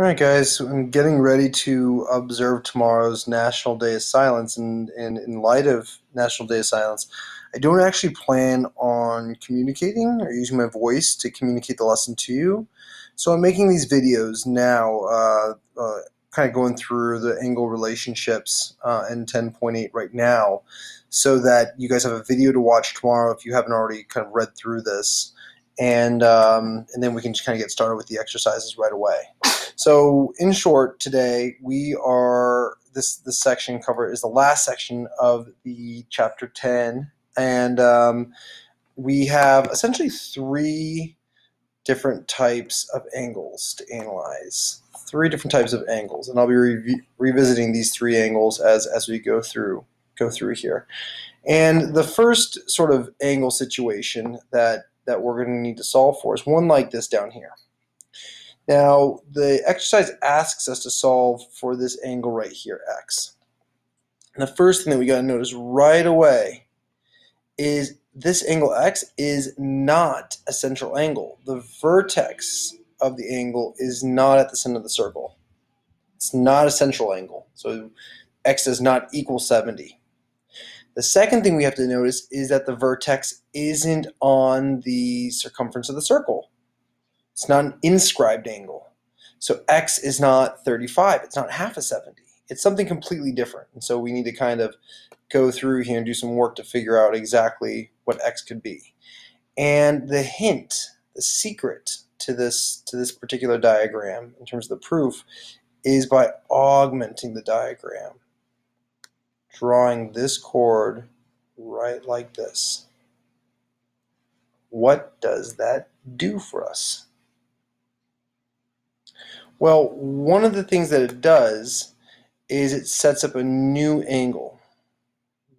All right, guys, I'm getting ready to observe tomorrow's National Day of Silence, and, and in light of National Day of Silence, I don't actually plan on communicating or using my voice to communicate the lesson to you. So I'm making these videos now, uh, uh, kind of going through the angle relationships uh, in 10.8 right now, so that you guys have a video to watch tomorrow if you haven't already kind of read through this, and um, and then we can just kind of get started with the exercises right away. So, in short, today we are this this section cover is the last section of the chapter ten, and um, we have essentially three different types of angles to analyze. Three different types of angles, and I'll be re revisiting these three angles as as we go through go through here. And the first sort of angle situation that that we're going to need to solve for is one like this down here. Now, the exercise asks us to solve for this angle right here, x. And the first thing that we got to notice right away is this angle x is not a central angle. The vertex of the angle is not at the center of the circle. It's not a central angle. So x does not equal 70. The second thing we have to notice is that the vertex isn't on the circumference of the circle. It's not an inscribed angle. So x is not 35. It's not half a 70. It's something completely different. And so we need to kind of go through here and do some work to figure out exactly what x could be. And the hint, the secret to this to this particular diagram in terms of the proof is by augmenting the diagram. Drawing this chord right like this. What does that do for us? Well, one of the things that it does is it sets up a new angle,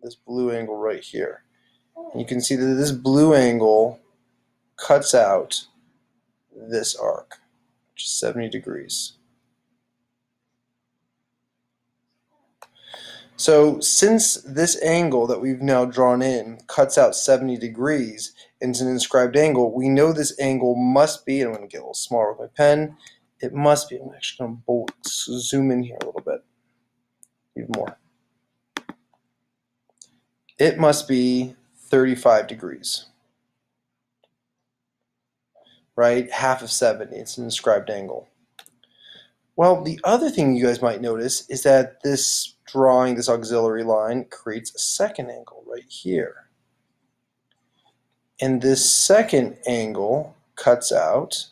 this blue angle right here. You can see that this blue angle cuts out this arc, which is 70 degrees. So since this angle that we've now drawn in cuts out 70 degrees it's an inscribed angle, we know this angle must be, I'm going to get a little smaller with my pen, it must be. I'm actually going to bolt, zoom in here a little bit, even more. It must be 35 degrees, right? Half of 70. It's an inscribed angle. Well, the other thing you guys might notice is that this drawing, this auxiliary line, creates a second angle right here. And this second angle cuts out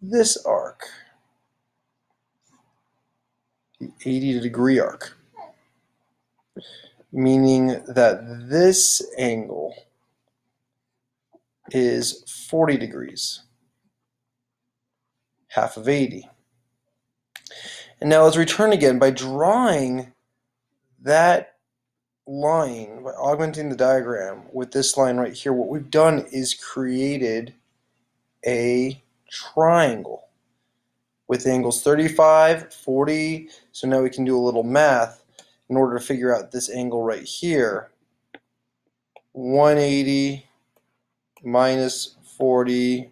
this arc, the 80 degree arc, meaning that this angle is 40 degrees, half of 80. And now let's return again by drawing that line, by augmenting the diagram with this line right here, what we've done is created a triangle with angles 35, 40. So now we can do a little math in order to figure out this angle right here. 180 minus 40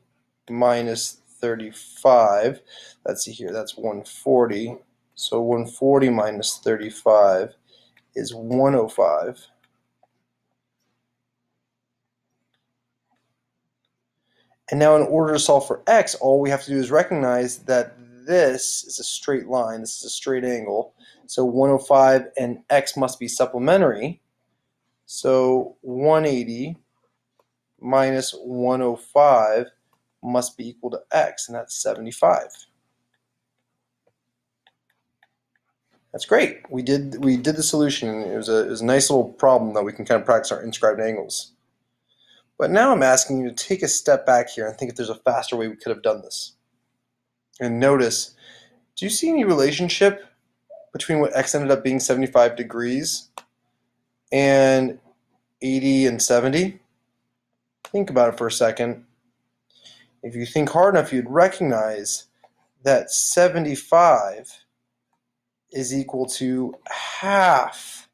minus 35. Let's see here, that's 140. So 140 minus 35 is 105. And now in order to solve for x, all we have to do is recognize that this is a straight line, this is a straight angle. So 105 and x must be supplementary. So 180 minus 105 must be equal to x, and that's 75. That's great. We did we did the solution. It was a it was a nice little problem that we can kind of practice our inscribed angles. But now I'm asking you to take a step back here and think if there's a faster way we could have done this. And notice, do you see any relationship between what x ended up being 75 degrees and 80 and 70? Think about it for a second. If you think hard enough, you'd recognize that 75 is equal to half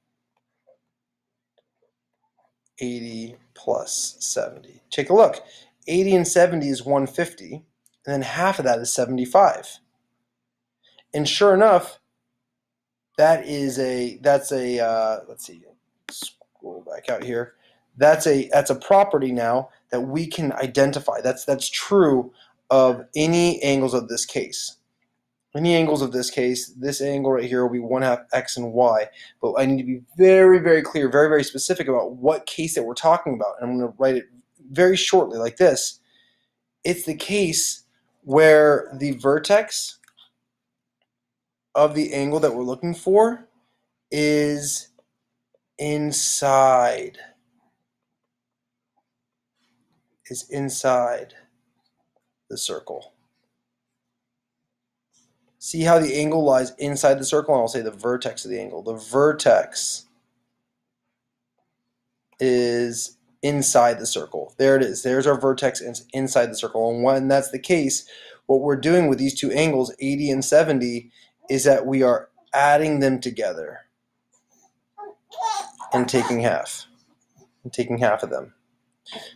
80 plus 70. Take a look. 80 and 70 is 150, and then half of that is 75. And sure enough, that is a that's a uh, let's see, scroll back out here. That's a that's a property now that we can identify. That's that's true of any angles of this case. Any angles of this case, this angle right here will be 1 half x and y. But I need to be very, very clear, very, very specific about what case that we're talking about. And I'm going to write it very shortly like this. It's the case where the vertex of the angle that we're looking for is inside. Is inside the circle. See how the angle lies inside the circle? And I'll say the vertex of the angle. The vertex is inside the circle. There it is. There's our vertex inside the circle. And when that's the case, what we're doing with these two angles, 80 and 70, is that we are adding them together and taking half. And taking half of them.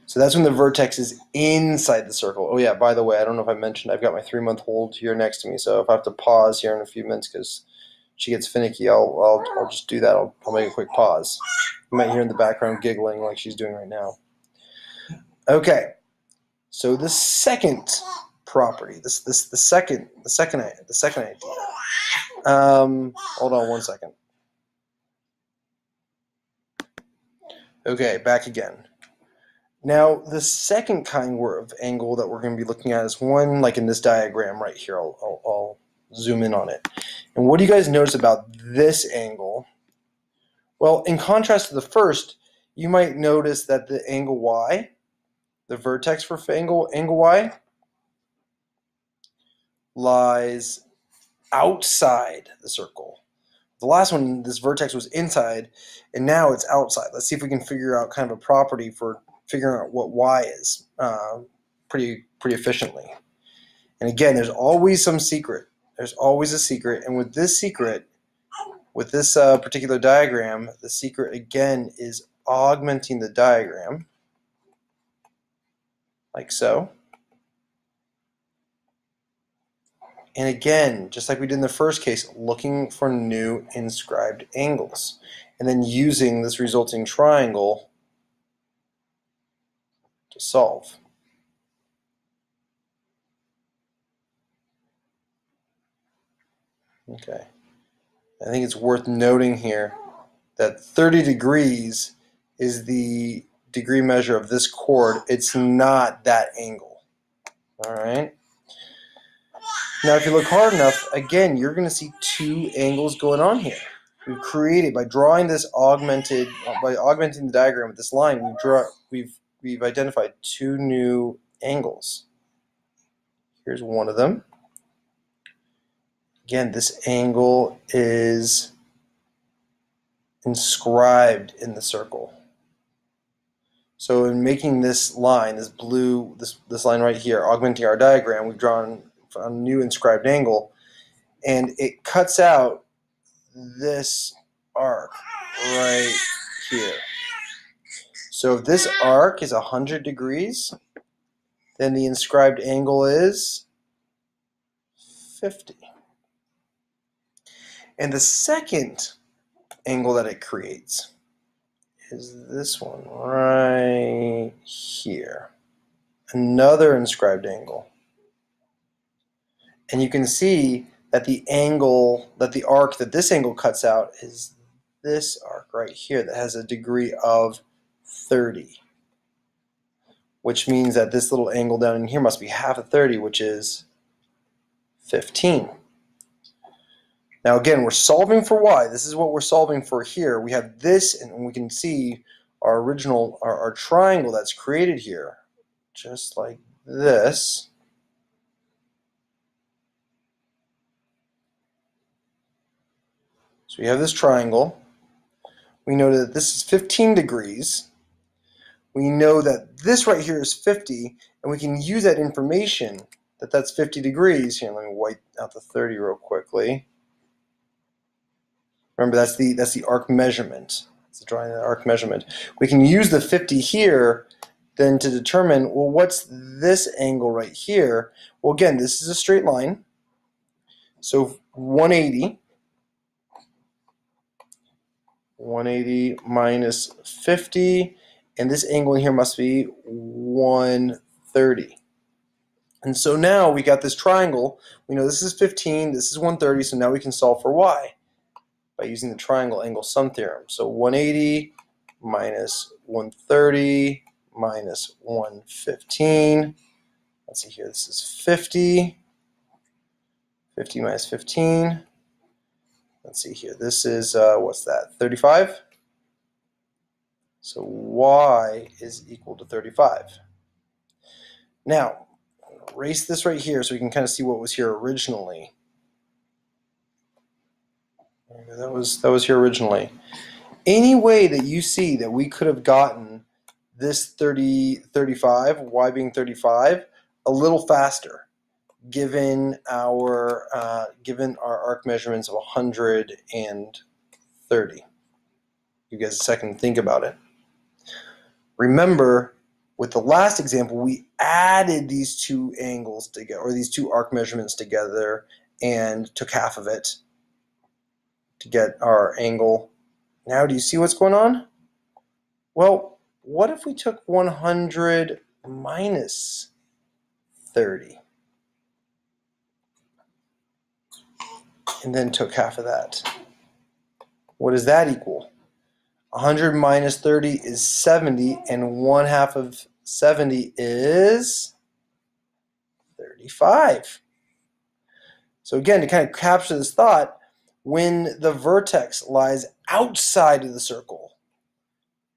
So that's when the vertex is inside the circle. Oh yeah, by the way, I don't know if I mentioned I've got my three month old here next to me. So if I have to pause here in a few minutes because she gets finicky, I'll, I'll, I'll just do that. I'll, I'll make a quick pause. You might hear in the background giggling like she's doing right now. Okay, so the second property, this this the second the second the second idea. Um, hold on one second. Okay, back again. Now, the second kind of angle that we're going to be looking at is one like in this diagram right here. I'll, I'll, I'll zoom in on it. And what do you guys notice about this angle? Well, in contrast to the first, you might notice that the angle y, the vertex for angle, angle y, lies outside the circle. The last one, this vertex was inside, and now it's outside. Let's see if we can figure out kind of a property for figuring out what y is uh, pretty pretty efficiently. And again, there's always some secret. There's always a secret, and with this secret, with this uh, particular diagram, the secret again is augmenting the diagram, like so. And again, just like we did in the first case, looking for new inscribed angles. And then using this resulting triangle solve. Okay. I think it's worth noting here that 30 degrees is the degree measure of this chord. It's not that angle. All right. Now, if you look hard enough, again, you're going to see two angles going on here. We've created by drawing this augmented by augmenting the diagram with this line. We've draw we've we've identified two new angles. Here's one of them. Again, this angle is inscribed in the circle. So in making this line, this blue, this, this line right here, augmenting our diagram, we've drawn a new inscribed angle, and it cuts out this arc right here. So if this arc is 100 degrees, then the inscribed angle is 50. And the second angle that it creates is this one right here. Another inscribed angle. And you can see that the angle, that the arc that this angle cuts out is this arc right here that has a degree of 30, which means that this little angle down in here must be half of 30, which is 15. Now again, we're solving for y. This is what we're solving for here. We have this, and we can see our original, our, our triangle that's created here, just like this. So we have this triangle. We know that this is 15 degrees we know that this right here is 50, and we can use that information that that's 50 degrees. Here, let me wipe out the 30 real quickly. Remember, that's the that's the arc measurement. It's the drawing the arc measurement. We can use the 50 here then to determine, well, what's this angle right here? Well, again, this is a straight line. So 180, 180 minus 50, and this angle here must be 130. And so now we got this triangle. We know this is 15, this is 130, so now we can solve for y by using the triangle angle sum theorem. So 180 minus 130 minus 115. Let's see here, this is 50. 50 minus 15. Let's see here, this is, uh, what's that, 35? So y is equal to 35. Now, erase this right here so we can kind of see what was here originally. That was that was here originally. Any way that you see that we could have gotten this 30, 35, y being 35, a little faster, given our uh, given our arc measurements of 130. You guys a second to think about it. Remember, with the last example, we added these two angles together, or these two arc measurements together, and took half of it to get our angle. Now, do you see what's going on? Well, what if we took 100 minus 30? And then took half of that. What does that equal? 100 minus 30 is 70, and one half of 70 is 35. So again, to kind of capture this thought, when the vertex lies outside of the circle,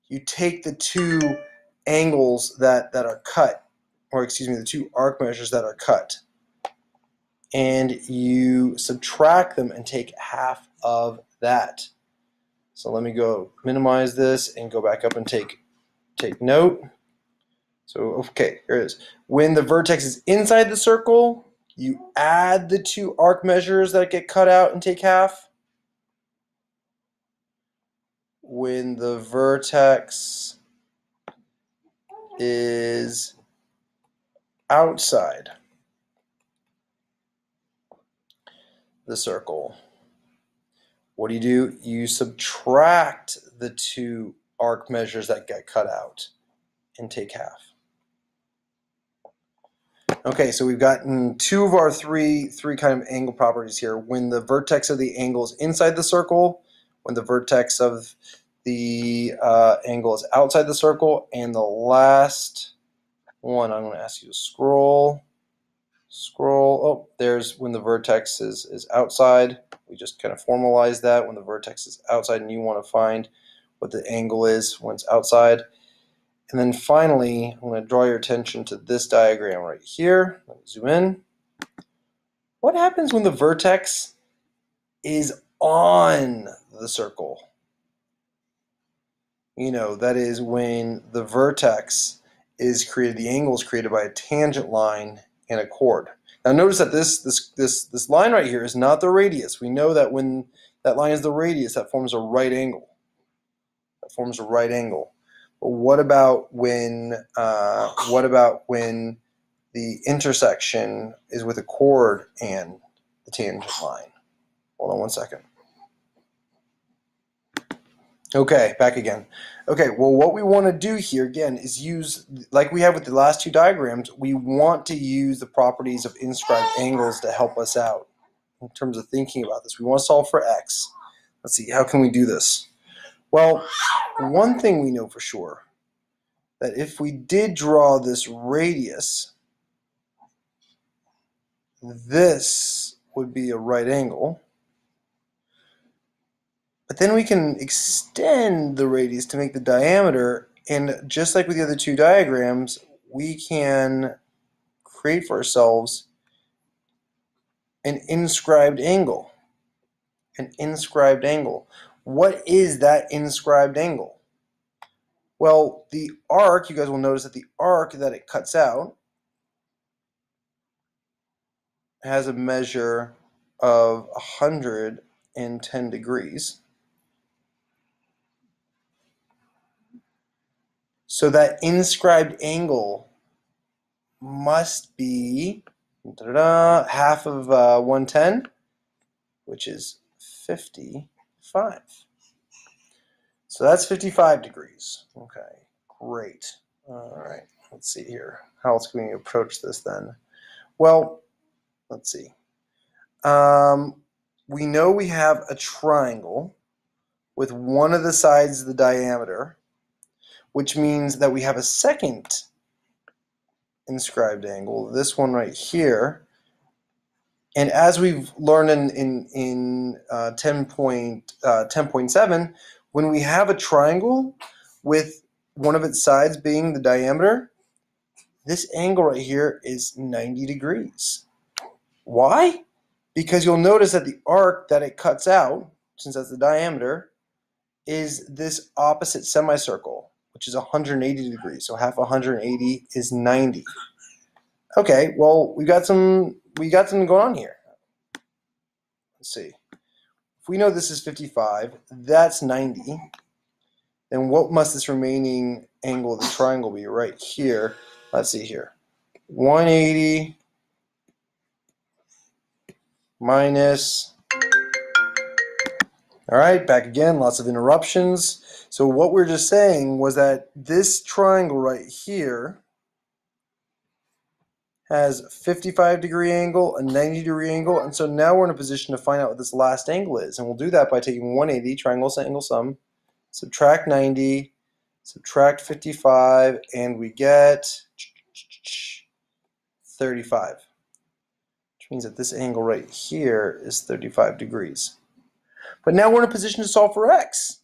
you take the two angles that, that are cut, or excuse me, the two arc measures that are cut, and you subtract them and take half of that. So let me go minimize this and go back up and take take note. So okay, here it is. When the vertex is inside the circle, you add the two arc measures that get cut out and take half. When the vertex is outside the circle, what do you do? You subtract the two arc measures that get cut out and take half. Okay, so we've gotten two of our three three kind of angle properties here. When the vertex of the angle is inside the circle, when the vertex of the uh, angle is outside the circle, and the last one, I'm going to ask you to scroll, scroll. Oh, there's when the vertex is, is outside. We just kind of formalize that when the vertex is outside and you want to find what the angle is when it's outside. And then finally, I'm going to draw your attention to this diagram right here. Let me zoom in. What happens when the vertex is on the circle? You know, that is when the vertex is created, the angle is created by a tangent line and a chord. Now notice that this, this, this, this line right here is not the radius. We know that when that line is the radius, that forms a right angle. That forms a right angle. But what about when uh, what about when the intersection is with a chord and the tangent line? Hold on one second. Okay, back again. Okay, well what we want to do here again is use, like we have with the last two diagrams, we want to use the properties of inscribed angles to help us out in terms of thinking about this. We want to solve for x. Let's see, how can we do this? Well, one thing we know for sure, that if we did draw this radius, this would be a right angle. But then we can extend the radius to make the diameter, and just like with the other two diagrams, we can create for ourselves an inscribed angle. An inscribed angle. What is that inscribed angle? Well, the arc, you guys will notice that the arc that it cuts out has a measure of 110 degrees. So that inscribed angle must be half of uh, 110. which is 55. So that's 55 degrees. Okay, great. All right, let's see here. How else can we approach this then? Well, let's see. Um, we know we have a triangle with one of the sides of the diameter, which means that we have a second inscribed angle, this one right here. And as we've learned in, in, in uh, 10.7, uh, when we have a triangle with one of its sides being the diameter, this angle right here is 90 degrees. Why? Because you'll notice that the arc that it cuts out, since that's the diameter, is this opposite semicircle, which is 180 degrees. So half 180 is 90. Okay, well, we got some we got something going on here. Let's see. If we know this is 55, that's 90. Then what must this remaining angle of the triangle be right here? Let's see here. 180 minus all right, back again, lots of interruptions. So what we are just saying was that this triangle right here has 55 degree angle, a 90 degree angle, and so now we're in a position to find out what this last angle is. And we'll do that by taking 180, triangle angle sum, subtract 90, subtract 55, and we get 35. Which means that this angle right here is 35 degrees. But now we're in a position to solve for x.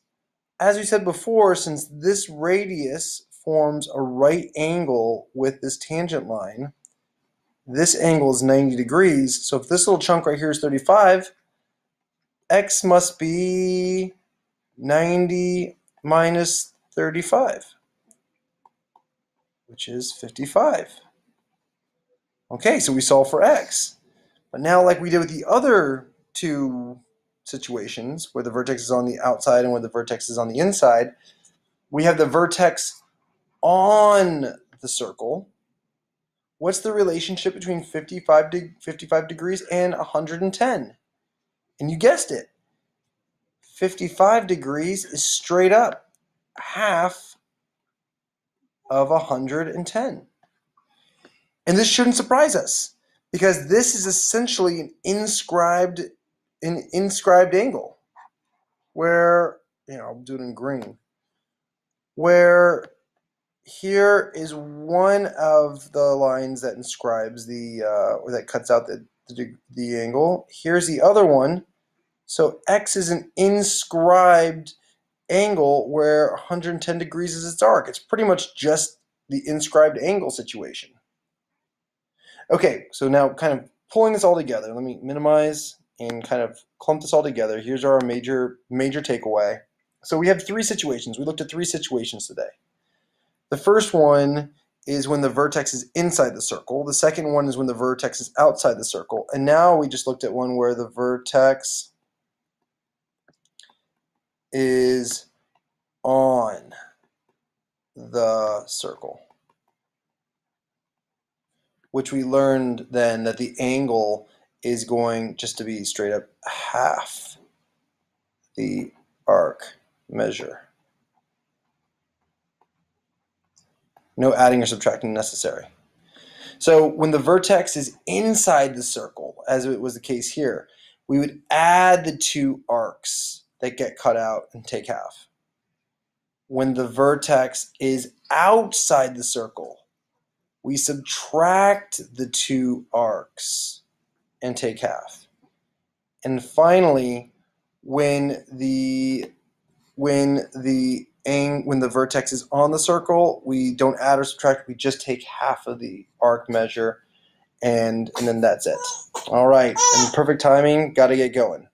As we said before, since this radius forms a right angle with this tangent line, this angle is 90 degrees. So if this little chunk right here is 35, x must be 90 minus 35, which is 55. Okay, so we solve for x. But now like we did with the other two situations where the vertex is on the outside and where the vertex is on the inside, we have the vertex on the circle. What's the relationship between 55, de 55 degrees and 110? And you guessed it. 55 degrees is straight up half of 110. And this shouldn't surprise us because this is essentially an inscribed an inscribed angle where, you know, I'll do it in green, where here is one of the lines that inscribes the, uh, or that cuts out the, the, the angle. Here's the other one. So X is an inscribed angle where 110 degrees is its arc. It's pretty much just the inscribed angle situation. Okay, so now kind of pulling this all together, let me minimize and kind of clump this all together. Here's our major major takeaway. So we have three situations. We looked at three situations today. The first one is when the vertex is inside the circle. The second one is when the vertex is outside the circle. And now we just looked at one where the vertex is on the circle. Which we learned then that the angle is going just to be straight up half the arc measure. No adding or subtracting necessary. So when the vertex is inside the circle, as it was the case here, we would add the two arcs that get cut out and take half. When the vertex is outside the circle, we subtract the two arcs and take half. And finally, when the when the ang when the vertex is on the circle, we don't add or subtract, we just take half of the arc measure and and then that's it. All right, and perfect timing, got to get going.